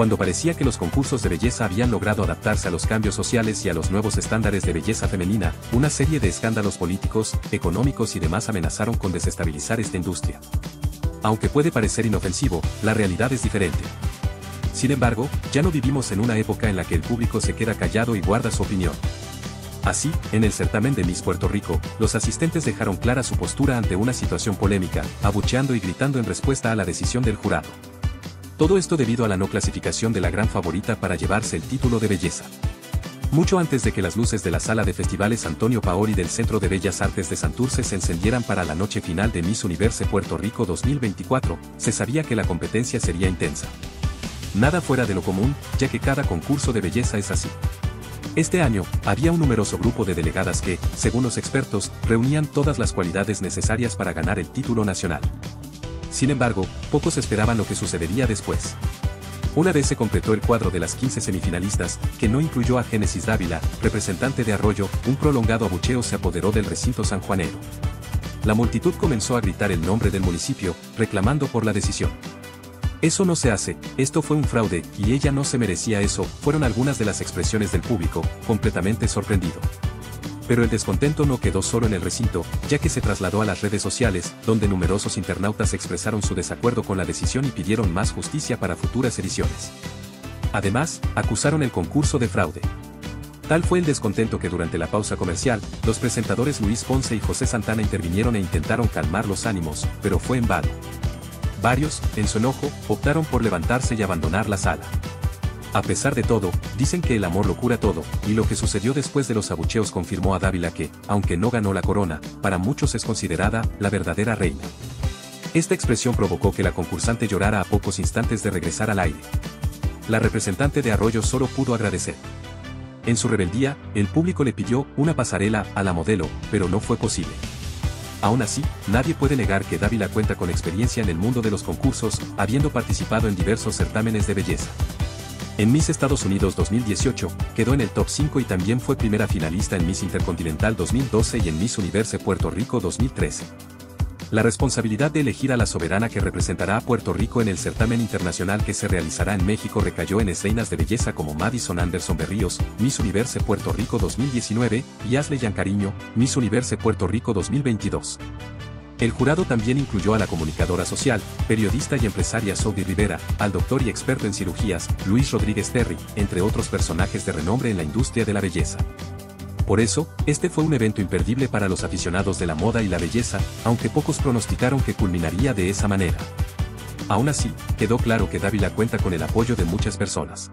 cuando parecía que los concursos de belleza habían logrado adaptarse a los cambios sociales y a los nuevos estándares de belleza femenina, una serie de escándalos políticos, económicos y demás amenazaron con desestabilizar esta industria. Aunque puede parecer inofensivo, la realidad es diferente. Sin embargo, ya no vivimos en una época en la que el público se queda callado y guarda su opinión. Así, en el certamen de Miss Puerto Rico, los asistentes dejaron clara su postura ante una situación polémica, abucheando y gritando en respuesta a la decisión del jurado. Todo esto debido a la no clasificación de la gran favorita para llevarse el título de belleza. Mucho antes de que las luces de la sala de festivales Antonio Paori del Centro de Bellas Artes de Santurce se encendieran para la noche final de Miss Universe Puerto Rico 2024, se sabía que la competencia sería intensa. Nada fuera de lo común, ya que cada concurso de belleza es así. Este año, había un numeroso grupo de delegadas que, según los expertos, reunían todas las cualidades necesarias para ganar el título nacional. Sin embargo, pocos esperaban lo que sucedería después. Una vez se completó el cuadro de las 15 semifinalistas, que no incluyó a Génesis Dávila, representante de Arroyo, un prolongado abucheo se apoderó del recinto sanjuanero. La multitud comenzó a gritar el nombre del municipio, reclamando por la decisión. Eso no se hace, esto fue un fraude, y ella no se merecía eso, fueron algunas de las expresiones del público, completamente sorprendido. Pero el descontento no quedó solo en el recinto, ya que se trasladó a las redes sociales, donde numerosos internautas expresaron su desacuerdo con la decisión y pidieron más justicia para futuras ediciones. Además, acusaron el concurso de fraude. Tal fue el descontento que durante la pausa comercial, los presentadores Luis Ponce y José Santana intervinieron e intentaron calmar los ánimos, pero fue en vano. Varios, en su enojo, optaron por levantarse y abandonar la sala. A pesar de todo, dicen que el amor lo cura todo, y lo que sucedió después de los abucheos confirmó a Dávila que, aunque no ganó la corona, para muchos es considerada la verdadera reina. Esta expresión provocó que la concursante llorara a pocos instantes de regresar al aire. La representante de Arroyo solo pudo agradecer. En su rebeldía, el público le pidió una pasarela a la modelo, pero no fue posible. Aún así, nadie puede negar que Dávila cuenta con experiencia en el mundo de los concursos, habiendo participado en diversos certámenes de belleza. En Miss Estados Unidos 2018, quedó en el top 5 y también fue primera finalista en Miss Intercontinental 2012 y en Miss Universe Puerto Rico 2013. La responsabilidad de elegir a la soberana que representará a Puerto Rico en el certamen internacional que se realizará en México recayó en reinas de belleza como Madison Anderson Berríos, Miss Universe Puerto Rico 2019, y Ashley Cariño, Miss Universe Puerto Rico 2022. El jurado también incluyó a la comunicadora social, periodista y empresaria Saudi Rivera, al doctor y experto en cirugías, Luis Rodríguez Terry, entre otros personajes de renombre en la industria de la belleza. Por eso, este fue un evento imperdible para los aficionados de la moda y la belleza, aunque pocos pronosticaron que culminaría de esa manera. Aún así, quedó claro que Dávila cuenta con el apoyo de muchas personas.